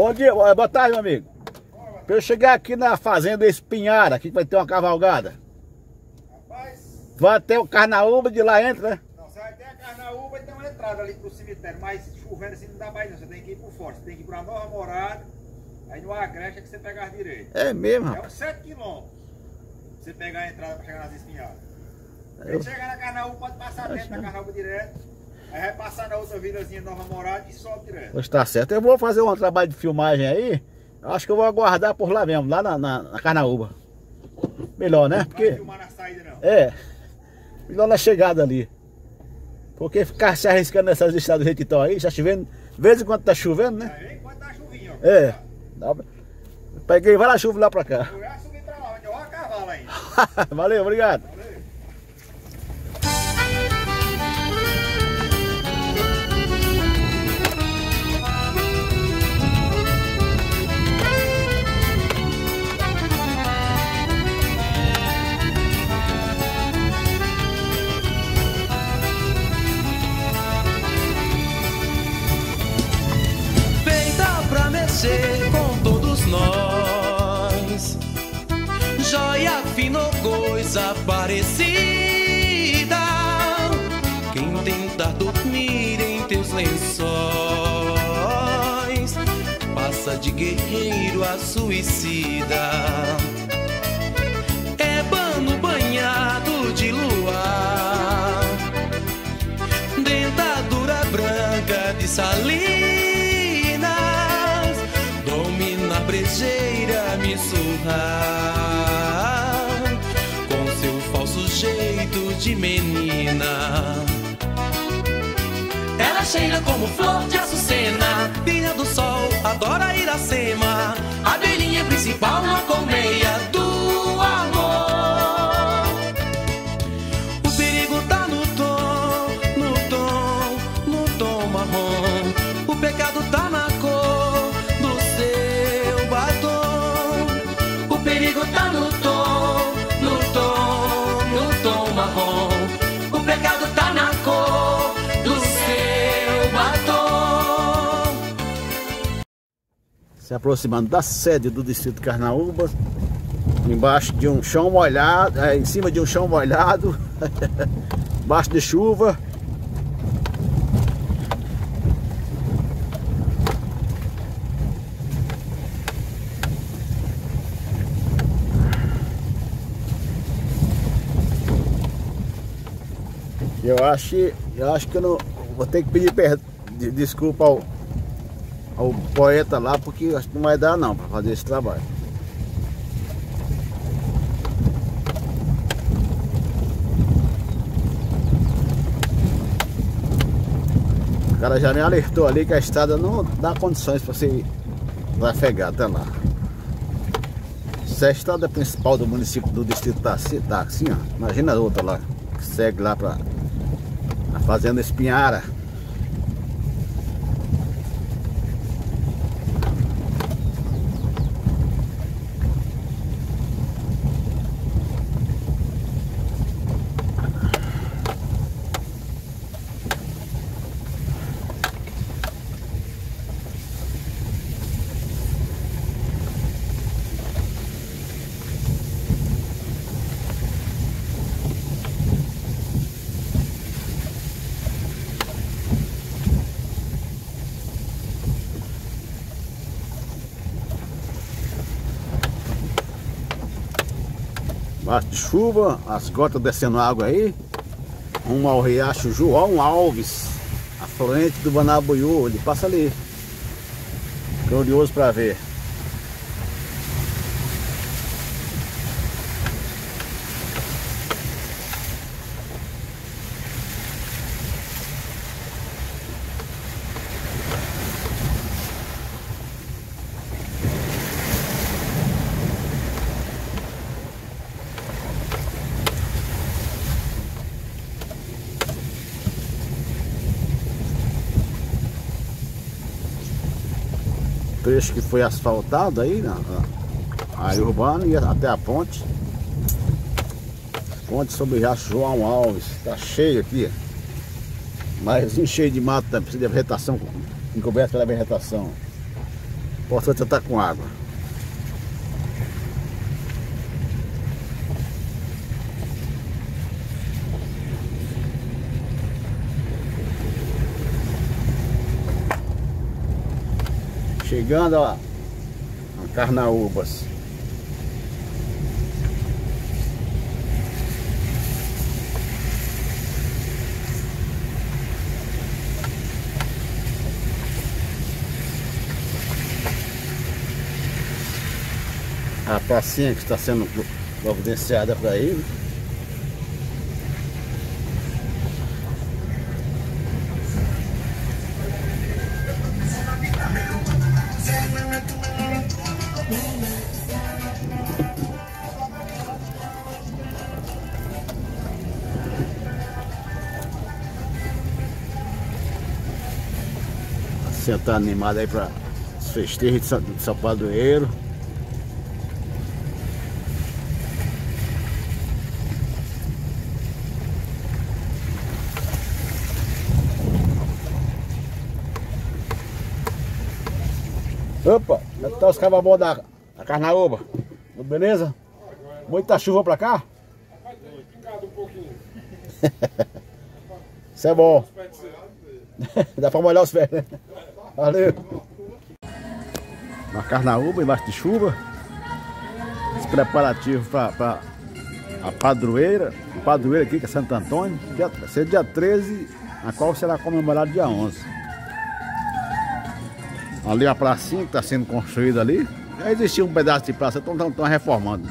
Bom dia, boa tarde, meu amigo. Pra eu chegar aqui na fazenda Espinhara, aqui vai ter uma cavalgada. Rapaz. Vai até o Carnaúba, de lá entra, né? Não, você vai ter a Carnaúba e tem uma entrada ali pro cemitério, mas chovendo assim não dá mais não, você tem que ir por fora, você tem que ir pra Nova Morada, aí no Agreste é que você pega as direitas. É mesmo? É uns 7 quilômetros. Você pegar a entrada pra chegar nas espinhadas. Eu... chegar na Carnaúba, pode passar dentro da Carnaúba direto. Aí vai passar na outra vilazinha Nova Morada e sobe direto. Pois tá certo. Eu vou fazer um trabalho de filmagem aí. Acho que eu vou aguardar por lá mesmo, lá na, na, na Carnaúba. Melhor, né? Porque... Não vai filmar na saída, não. É. Melhor na chegada ali. Porque ficar se arriscando nessas estradas que estão aí, já chovendo. De vez em quando tá chovendo, né? É, enquanto tá chuvinho, ó. É. Peguei várias chuvas lá pra cá. Eu já subi pra lá, onde eu cavalo ainda. Valeu, obrigado. coisa parecida. Quem tentar dormir em teus lençóis passa de guerreiro a suicida. É pano banhado de luar, dentadura branca de salinas, domina a brejeira me surrar. Menina. Ela cheira como flor de açucena, filha do sol, adora Iracema. Abelhinha principal na colmeia Se aproximando da sede do distrito Carnaúba, embaixo de um chão molhado, é, em cima de um chão molhado, embaixo de chuva. Eu acho, eu acho que eu não vou ter que pedir per, desculpa ao, ao poeta lá, porque acho que não vai dar não para fazer esse trabalho. O cara já me alertou ali que a estrada não dá condições para você trafegar até lá. Essa é a estrada principal do município do distrito tá assim, tá assim ó. Imagina a outra lá, que segue lá para Fazenda Espinhara. De chuva, as gotas descendo água aí. Rumo ao riacho João Alves, afluente do Banabuiú, ele passa ali. Curioso para ver. Trecho que foi asfaltado aí na, na área urbana e até a ponte. Ponte sobre o Riacho João Alves. Tá cheio aqui. Mas cheio de mato, precisa de vegetação, encoberto pela vegetação. importante estar com água. Chegando ó, Carnaúbas. a pracinha que está sendo providenciada para ele. Você tá animado aí para os festejos de São Padroeiro. Opa, é tá os cababó da, da Carnaúba? Tudo beleza? Muita chuva pra cá? Isso é bom. Dá pra molhar os pés, né? Valeu. Na Carnaúba, embaixo de chuva. Os preparativos pra a padroeira. A padroeira aqui, que é Santo Antônio. Dia, ser dia 13, a qual será comemorado dia 11. Ali a pracinha que está sendo construída ali. Já existia um pedaço de praça, então estão reformando.